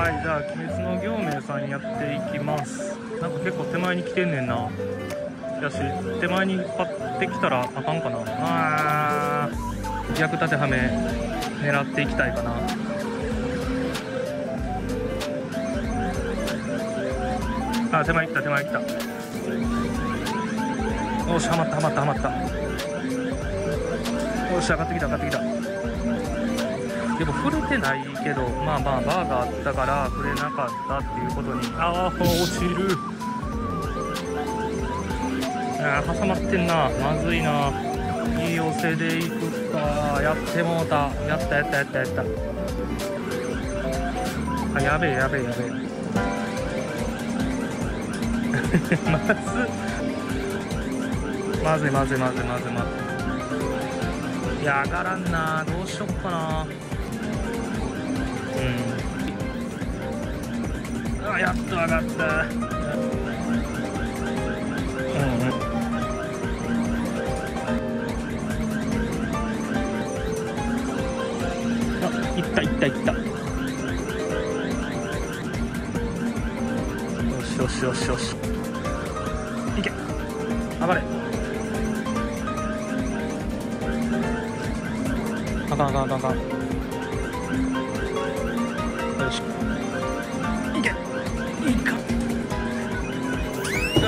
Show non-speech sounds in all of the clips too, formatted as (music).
はいじゃあ鬼滅の行明さんやっていきます。なんか結構手前に来てんねんな。やし手前にパッてきたらあかんかな。あ逆立てはめ狙っていきたいかな。あ手前来た手前来た。よしはまったはまったはまった。よし上がってきた上がってきた。でも触れてないけどまあまあバーがあったから触れなかったっていうことに。ああ落ちる。あー挟まってんな。まずいな。いい寄せでいくか。やってもうた。やったやったやったやった。あやべえやべえやべえ。まず (laughs) まずい。まずいまずいまずいまずい。いや上がらんなどうしよっかなうん。あやっと上がった。うんうん。あいったいったいった。よしよしよしよし。いけ。上がれ。あかんあかんあかんあかん。よしいけいいか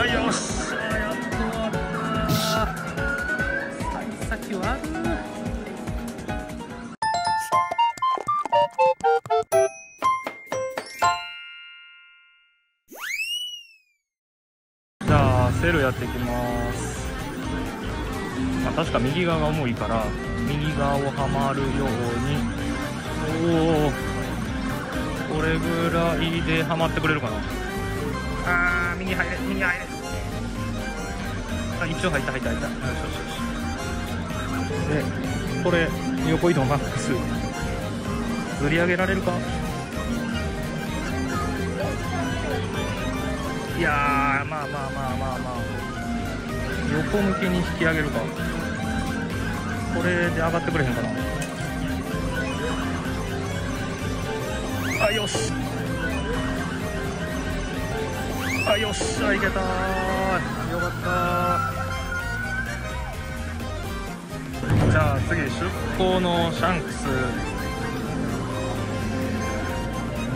よしやっと終わった幸先悪いじゃあセルやっていきます、まあ、確か右側が重いから右側をはまるように。おおこれぐらいではまってくれるかな。あー右入れ右入れ。あ一応入った入った入った。よしよしよしでこれ横移動マックス。釣り上げられるか？いやーまあまあまあまあまあ。横向きに引き上げるか。これで上がってくれへんかなあよし。あよっしゃいけたー。よかったじゃあ次出航のシャンクス。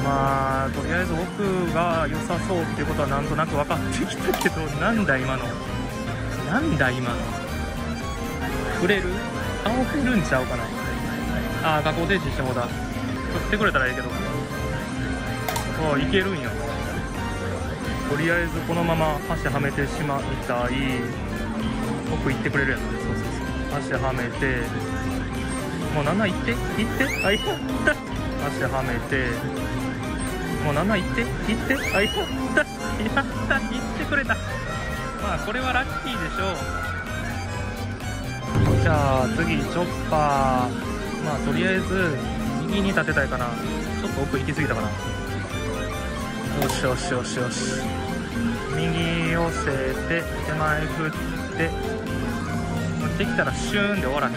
まあとりあえず奥が良さそうっていうことはなんとなく分かってきたけどなんだ今の。なんだ今の。触れる？顔振るんちゃうかな。ああ加工停止してもうだ振ってくれたらいいけどああいけるんや。とりあえずこのまま箸はめてしまいたい。奥行ってくれるやつ。そうそうそう。箸はめて。もう7行って？行って？あいった。足はめて。もう7行って？行って？あやった。やった。行ってくれた。まあこれはラッキーでしょう。じゃあ次チョッパー。まあとりあえず右に立てたいかな。ちょっと奥行き過ぎたかな。よしよしよしよし。右寄せて手前振ってできたらシューンで終わらへん？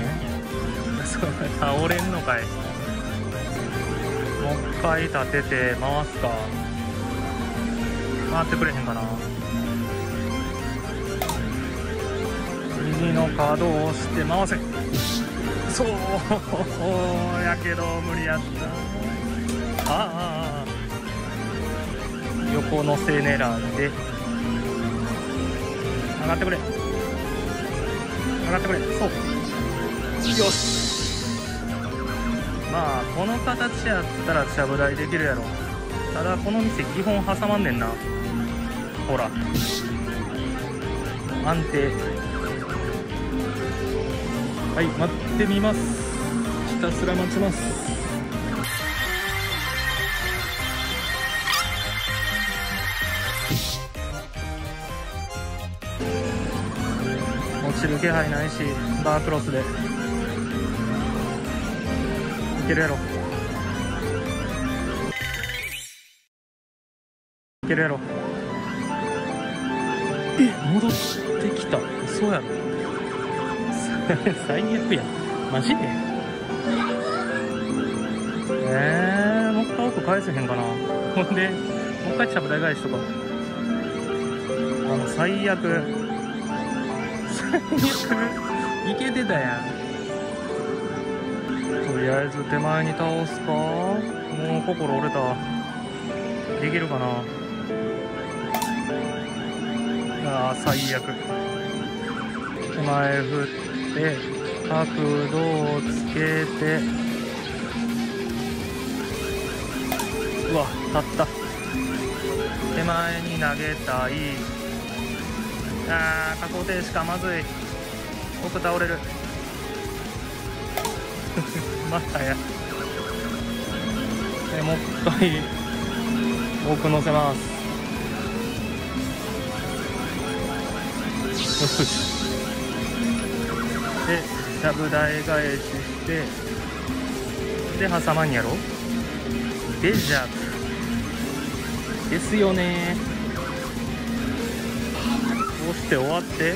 そ (laughs) う倒れんのかい。もう一回立てて回すか。回ってくれへんかな。右のカードを押して回せ。そう。(laughs) やけど無理やった。ああ。横のせ狙いで。上がってくれ。上がってくれ。そう。よし。まあこの形やったらちゃぶ台できるやろ。ただこの店基本挟まんねんな。ほら。安定。はい待ってみます。ひたすら待ちます。落ちる気配ないしバークロスで。いけるやろ。いけるやろ。え戻ってきた。そうやろ。(laughs) 最悪や。マジで？えー、もう一回奥返せへんかな。ほんでもう一回ちゃぶ台返しとか。あの最悪。いけてたやんとりあえず手前に倒すか。もう心折れた。できるかな。あー最悪。手前振って角度をつけて。うわ立った。手前に投げたい。あー下降停止かまずい。奥倒れる。(laughs) またや。えもう一回奥乗せます。よし。でしゃぶ台返しして。で挟まんやろ。でジャブですよねこうして終わって。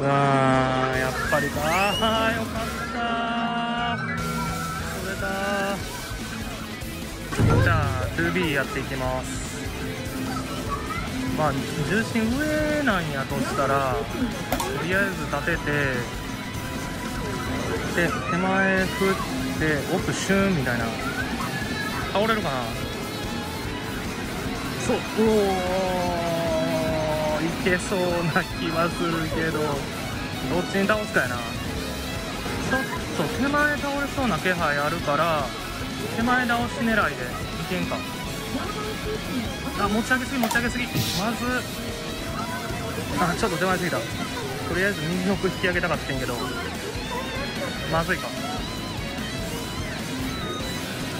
あーやっぱりかあーよかった。取れたじゃあ 2B やっていきます。まあ重心上なんやとしたらとりあえず立ててで手前振って奥シューンみたいな。倒れるかな。そう。おおいけそうな気はするけどどっちに倒すかやな。ちょっと手前倒れそうな気配あるから手前倒し狙いでいけんか。あ持ち上げすぎ持ち上げすぎ。まずあちょっと手前すぎた。とりあえず右奥引き上げたかったんけどまずいか。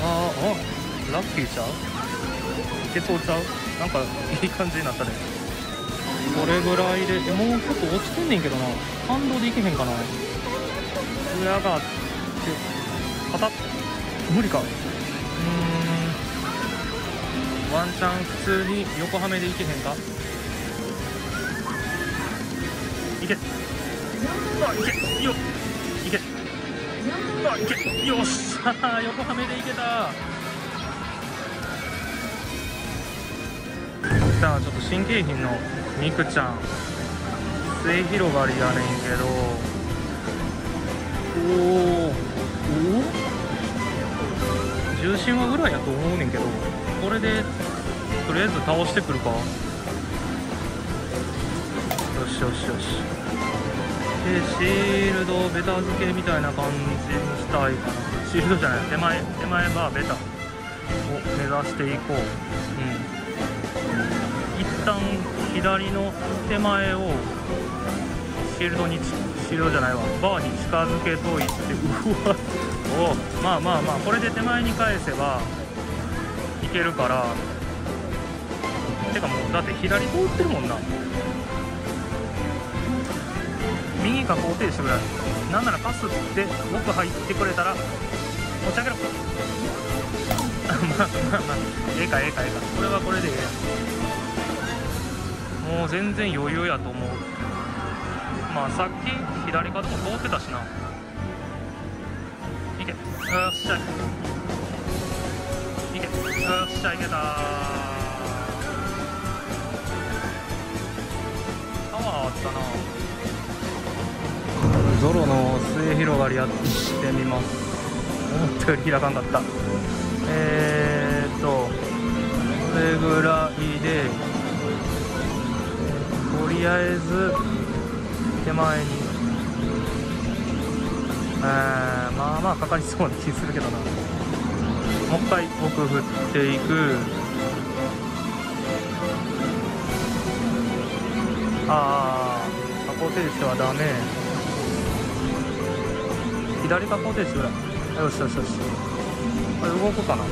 あーあラッキーちゃう？いけそうちゃう？なんかいい感じになったね。これぐらいでえもうちょっと落ちてんねんけどな。反動でいけへんかな。上上がってパタッ。無理か。うーん。ワンチャン普通に横はめでいけへんか。いけ。あいけ。よいけ。あいけ。よっし。ゃ (laughs) 横はめでいけた。さあちょっと新景品のみくちゃん。末広がりやねんけど。おおお重心は裏やと思うねんけど。これでとりあえず倒してくるか。よしよしよし。でシールドベタ付けみたいな感じにしたいかな。シールドじゃない。手前手前バーベタ。を目指していこう。うん。一旦左の手前をシールドにシールドじゃないわ。バーに近づけといてうわおまあまあまあこれで手前に返せばいけるから。てかもうだって左通ってるもんな。右か高停止ぐらい。なんならパスって奥入ってくれたら持ち上げろ。(laughs) まあまあまあええかええかええか。これはこれでええやん。もう全然余裕やと思う。まあさっき左角も通ってたしな。いけ。よっしゃ。いけ。よっしゃいけたパワーあったな。ゾロの末広がりやってみます。思ったより開かんかった。えー、っとこれぐらいでとりあえず手前にえーまあまあかかりそうな気するけどな。もう一回奥振っていく。ああ下降停止はダメ左下降停止ぐらいよしよしよしこれ動くかな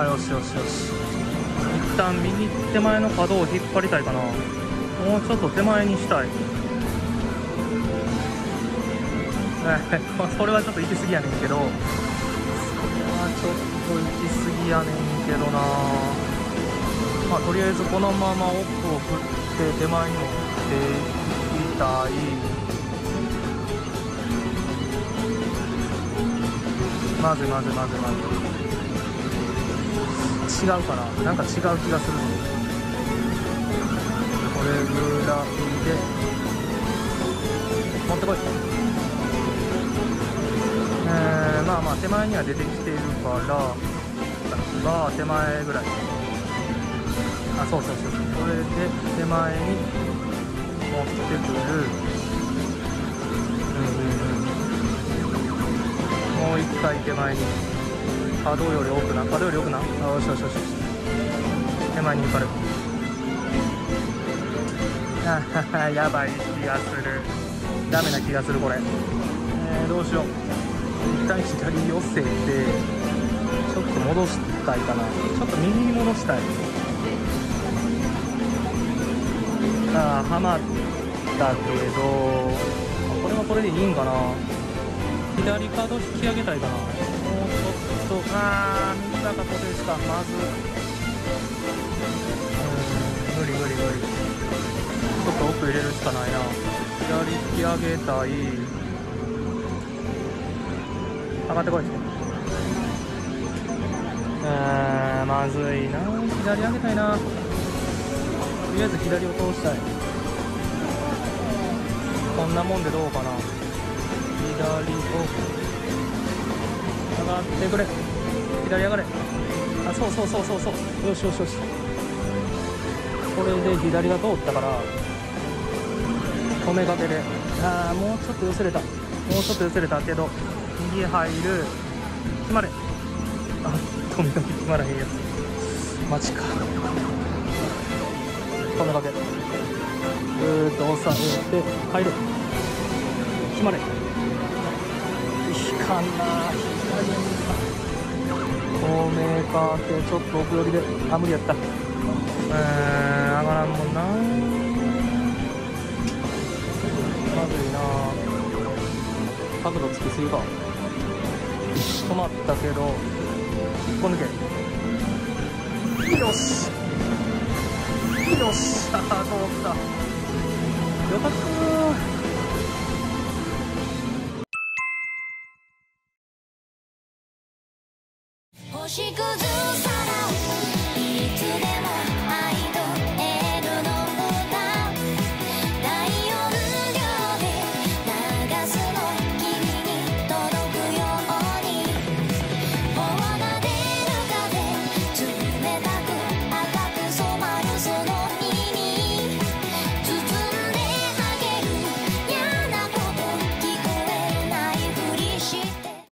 あよしよしよし一旦右手前の角を引っ張りたいかな。もうちょっと手前にしたい。(laughs) それはちょっと行き過ぎやねんけど。それはちょっと行き過ぎやねんけどな。まあとりあえずこのまま奥を振って手前に持っていきたい。まずまずまずまず。違うかななんか違う気がするこれぐらいで。持ってこい。えー、まあまあ手前には出てきているからまあ手前ぐらい。あそうそうそう。それで手前に持ってくる。うんうんうん。もう一回手前に。角より奥な角より奥な？あよしよしよし手前に行かれる。あ (laughs) やばい気がする。ダメな気がするこれ。えー、どうしよう。一旦左寄せてちょっと戻したいかな。ちょっと右に戻したい。ああはまったけどこれはこれでいいんかな。左角引き上げたいかな。とああ右が固定したまず。うん無理無理無理。ちょっと奥入れるしかないな。左引き上げたい。上がってこい。あーまずいな。左上げたいな。とりあえず左を通したい。こんなもんでどうかな。左を上がってくれ。左上がれ。あそうそうそうそうそう。よしよしよし。これで左が通ったから止めかけで。ああもうちょっと寄せれた。もうちょっと寄せれたけど右入る。決まれ。あ止めかけ決まらへんやつ。マジか。止めかけ。ぐーっと押さえて入る。決まれ。かんな。透明かけちょっと奥寄りで。あ無理やった。うーん上がらんもんな。まずいな。角度つきすぎか。止まったけど。引っこ抜け。よし。よし。あー通った。よかった